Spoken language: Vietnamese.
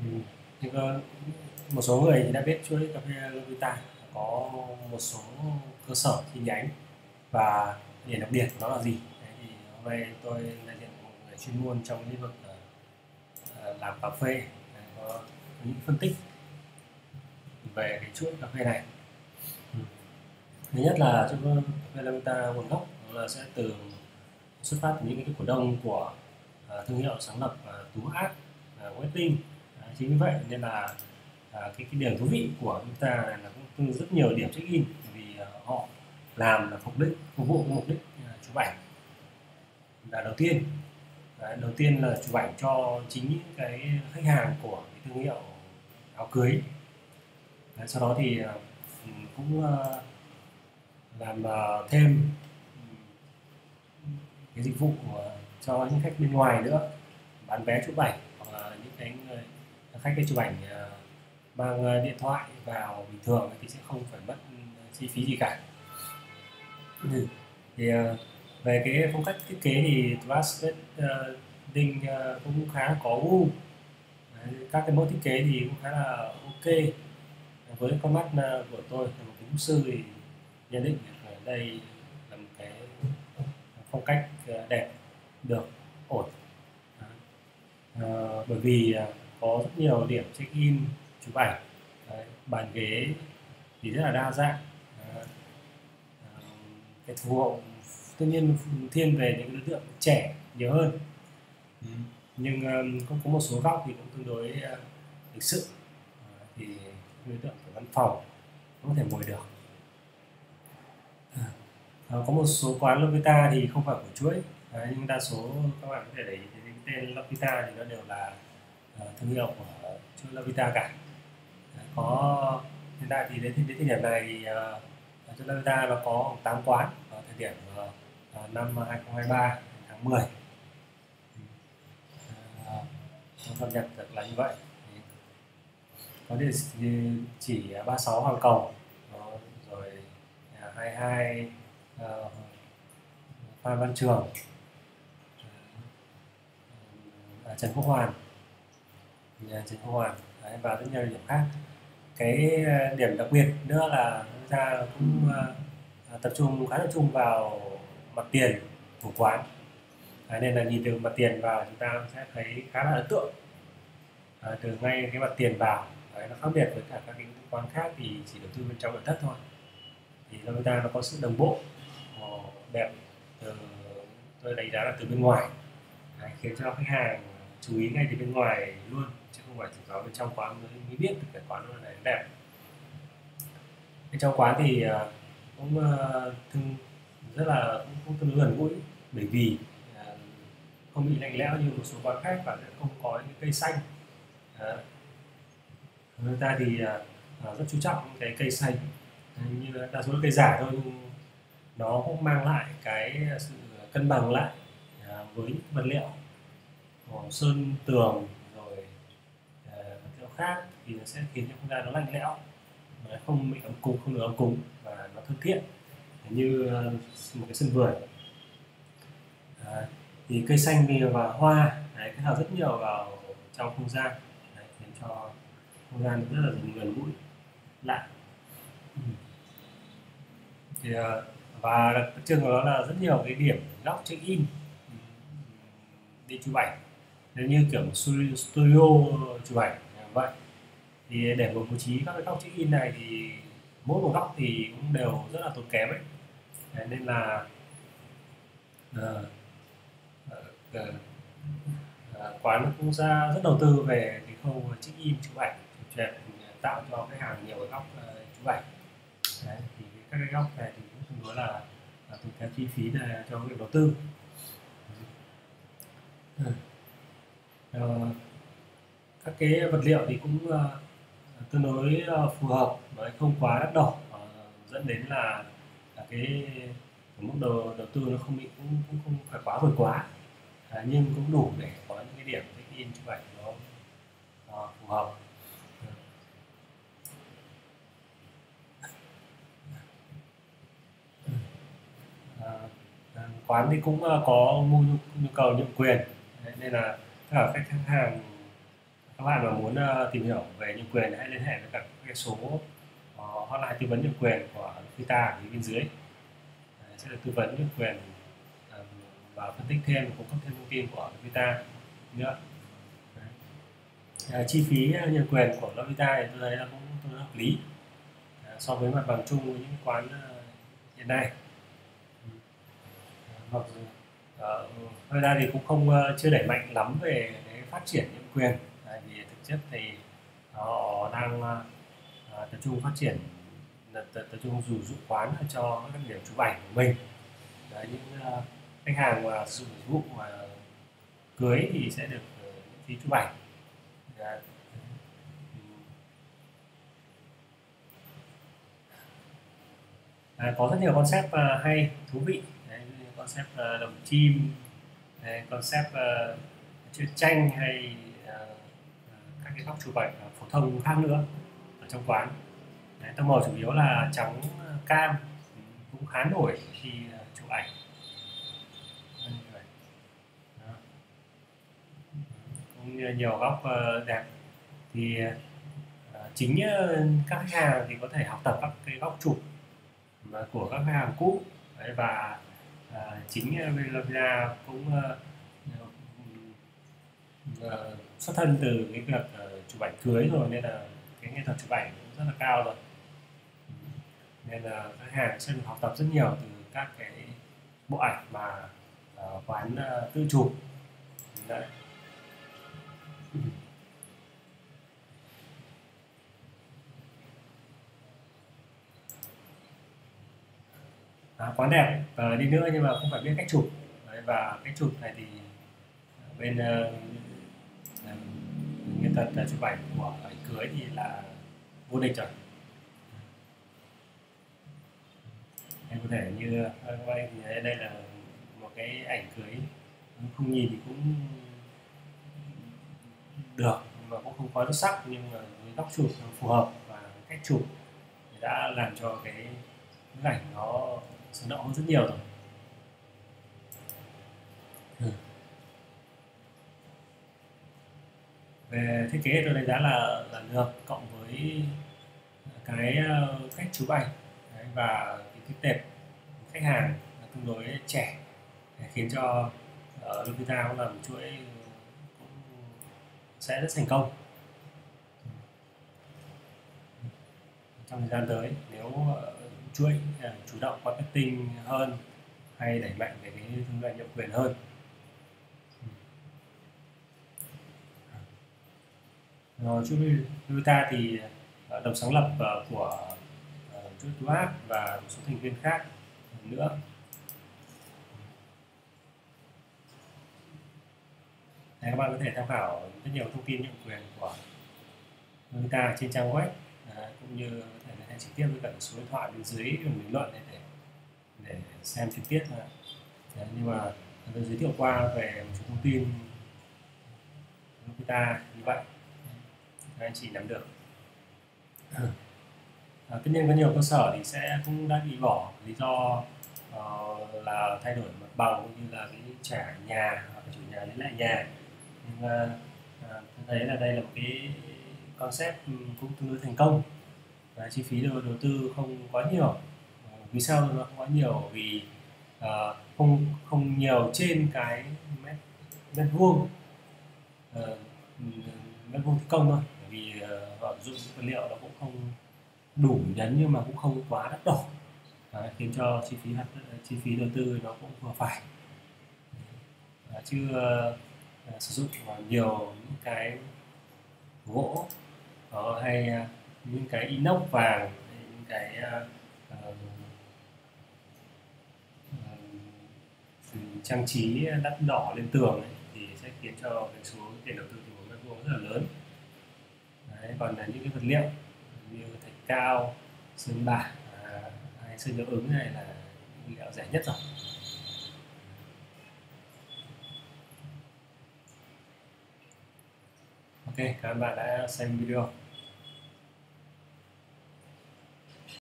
Ừ. thì có một số người thì đã biết chuỗi cà phê Lovita có một số cơ sở chi nhánh và điểm đặc biệt của nó là gì? Đấy, thì hôm nay tôi đại diện một người chuyên môn trong lĩnh vực ờ, ờ, làm cà phê. Đấy, có những phân tích về cái chuỗi cà phê này. Ừ. thứ nhất là chuỗi cà phê Lovita nguồn gốc là sẽ từ xuất phát từ những cái cổ đông của uh, thương hiệu sáng lập uh, Tú át uh, chính vì vậy nên là à, cái cái điểm thú vị của chúng ta là cũng rất nhiều điểm check in vì à, họ làm là phục đích phục vụ mục đích à, chụp ảnh. Là đầu tiên Đấy, đầu tiên là chụp ảnh cho chính những cái khách hàng của cái thương hiệu áo cưới. Đấy, sau đó thì à, cũng à, làm à, thêm cái dịch vụ cho những khách bên ngoài nữa bán vé chụp ảnh khách cái chụp ảnh ờ, mang ờ, điện thoại vào bình thường thì sẽ không phải mất ừ, chi phí gì cả. Ừ. thì ờ, về cái phong cách thiết kế thì Trust Đinh cũng khá có gu. Các cái mẫu thiết kế thì cũng khá là ok. Với con mắt của tôi là một kiến sư thì nhận định ở đây phong cách đẹp được ổn. À, bởi vì có rất nhiều điểm check in chụp ảnh. Đấy, bàn ghế thì rất là đa dạng. À, cái phục vụ tất nhiên thiên về những đối tượng trẻ nhiều hơn. Ừ. nhưng um, cũng có một số góc thì cũng tương đối uh, lịch sự. Thì đối tượng của văn phòng có thể ngồi được. À, có một số quán Lovita thì không phải của chuỗi. Đấy, nhưng đa số các bạn có thể để ý tên Lovita thì nó đều là Ờ, thương hiệu của chuỗi Lavita cả. Đấy, có hiện tại thì đến, đến thời điểm này ờ, thì uh, chuỗi Lavita nó có 8 quán ở thời điểm uh, năm 2023 tháng 10 uh, cập nhật được là như vậy. Có địa chỉ 36 Hoàng Cầu rồi à, 22 uh, Phan Văn Trường uh, Trần Quốc Hoàn. Dạ, nhà Trần Hoàng, Đấy, và rất nhiều điểm khác. Cái ờ, điểm đặc biệt nữa là chúng ta cũng uh, tập trung khá tập trung vào mặt tiền của quán. Đấy, nên là nhìn từ mặt tiền vào chúng ta sẽ thấy khá là ấn tượng. À, từ ngay cái mặt tiền vào Đấy, nó khác biệt với cả các cái quán khác thì chỉ đầu tư bên trong nội thất thôi. Thì chúng ta nó có sự đồng bộ đẹp từ tôi đánh giá là từ bên ngoài. Đấy, khiến cho khách hàng chú ý ngay từ bên ngoài luôn không phải chỉ có bên trong quán mới, mới biết được cái quán nó này đẹp. Bên trong quán thì à, cũng à, thương rất là cũng, cũng tương đối gần gũi bởi vì à, không bị lạnh lẽo như một số quán khác và không có những cây xanh. Người ta thì rất chú trọng cái cây xanh. Như đa số là cây giả thôi nhưng nó cũng mang lại cái sự cân bằng lại với vật liệu sơn tường rồi à, vật liệu khác thì nó sẽ khiến cho không gian nó lạnh lẽo nó không bị ấm cúng không được ấm cúng và nó thân thiện như ờ, một cái sân vườn. À, thì cây xanh và hoa đấy, kết hợp rất nhiều vào trong không gian đấy, khiến cho không gian rất là gần gũi lạ. Thì ờ, và đặc trưng của nó là rất nhiều cái điểm góc check in ừ, đi chụp ảnh. Nếu như kiểu studio chụp ảnh vậy. Thì để bố trí các cái góc chữ in này thì mỗi một góc thì cũng đều rất là tốn kém ấy. Đấy, nên là uh, uh, uh, quán cũng ra rất đầu tư về cái khâu chữ in chụp ảnh chụp tạo cho khách hàng nhiều cái góc uh, chụp ảnh. Đấy, thì các cái góc này thì cũng tương đối là, là tốn kém chi phí để cho việc đầu tư. Uh, uh, các cái vật liệu thì cũng uh, tương đối uh, phù hợp với không quá đắt đỏ. Uh, dẫn đến là, là cái mức đầu đầu tư nó không bị cũng, cũng không phải quá vượt quá. À, nhưng cũng đủ để có những cái điểm check in chụp ảnh nó uh, phù hợp. Quán thì cũng có nhu, nhu cầu nhượng quyền. Nên là tất cả khách hàng các bạn mà muốn ờ, tìm hiểu về nhân quyền hãy liên hệ với các cái số ờ, hotline tư vấn nhân quyền của Vita ở bên dưới. Đấy, sẽ được tư vấn nhân quyền ờ, và phân tích thêm cung cấp thêm thông tin của Vita nữa. À, chi phí nhân quyền của Lovita thì tôi thấy là cũng tương hợp lý à, so với mặt bằng chung của những quán uh, hiện nay. Mặc dù ừ, uh, ra thì cũng không uh, chưa đẩy mạnh lắm về cái phát triển nhân quyền trước thì họ đang uh, tập trung phát triển tập, tập trung dù dụ quán cho các điểm chụp ảnh của mình. Đấy, những uh, khách hàng mà sử dụng dịch vụ mà cưới thì sẽ được phí chụp ảnh. Đấy. À, có rất nhiều concept uh, hay thú vị. Đấy, concept uh, đồng chim Đấy, concept uh, chơi tranh hay cái góc chụp ảnh à, phổ thông khác nữa ở trong quán. Đấy, tông màu chủ yếu là trắng à, cam cũng khá nổi khi à, chụp ảnh. Cũng nhiều góc đẹp. Thì chính các khách hàng thì có thể học tập các cái góc chụp của các khách hàng cũ. Đấy, và chính Velavia cũng ừ, xuất thân từ cái việc chụp ảnh cưới rồi nên là cái nghệ thuật chụp ảnh cũng rất là cao rồi. Nên là khách hàng sẽ được học tập rất nhiều từ các cái bộ ảnh mà uh, quán uh, tự chụp. Đấy. À, quán đẹp và đi nữa nhưng mà không phải biết cách chụp. Đấy, và cách chụp này thì bên uh, nghệ là chụp ảnh của ảnh cưới thì là vô địch rồi em có thể như ờ, các bạn đây là một cái ảnh cưới không nhìn thì cũng được, mà cũng không quá xuất sắc, nhưng mà với góc chụp phù hợp và cách chụp thì đã làm cho cái bức ảnh nó sống động hơn rất nhiều rồi ừ. Về thiết kế tôi đánh giá là là được cộng với à, cái à, cách chụp ảnh. Đấy, và cái, cái tệp khách hàng tương đối trẻ để khiến cho ờ, ở uh, cũng là một chuỗi ờ, cũng sẽ rất thành công. Trong thời gian tới nếu uh, chuỗi uh, chủ động marketing hơn hay đẩy mạnh về cái thương doanh nhượng quyền hơn Ờ, rồi chuỗi Vita thì ờ, đồng sáng lập ờ, của chuỗi tú và một số thành viên khác nữa. Đấy, các bạn có thể tham khảo rất nhiều thông tin nhượng quyền của Vita trên trang web cũng như hay trực tiếp với cả số điện thoại bên dưới phần bình luận để để xem trực tiếp mà Đấy, nhưng mà tôi giới thiệu qua về một số thông tin Lupita như vậy các anh chị nắm được. Ừ. À, tất nhiên có nhiều cơ sở thì sẽ cũng đã bị bỏ lý do uh, là thay đổi mặt bằng cũng như là cái trả nhà hoặc chủ nhà lấy lại nhà. Nhưng uh, uh, tôi thấy là đây là một cái concept ừ, cũng tương đối thành công. Và chi phí đầu, đầu tư không quá nhiều. Vì sao nó không quá nhiều? Vì uh, không không nhiều trên cái mét mét vuông. Uh, mét vuông thi công thôi bởi vì uh, họ dụng vật liệu nó cũng không đủ nhấn nhưng mà cũng không quá đắt đỏ. Đấy, khiến cho chi phí chi phí đầu tư nó cũng vừa phải. Đấy, chứ uh, sử dụng nhiều những cái gỗ đó hay uh, những cái inox vàng những cái uh, uh, trang trí đắt đỏ lên tường ấy, thì sẽ khiến cho cái số tiền đầu tư từ một mét vuông rất là lớn. Đấy, còn là những cái vật liệu như thạch cao sơn bạc à, hay sơn hiệu ứng này là nguyên liệu rẻ nhất rồi. Ok cảm ơn bạn đã xem video.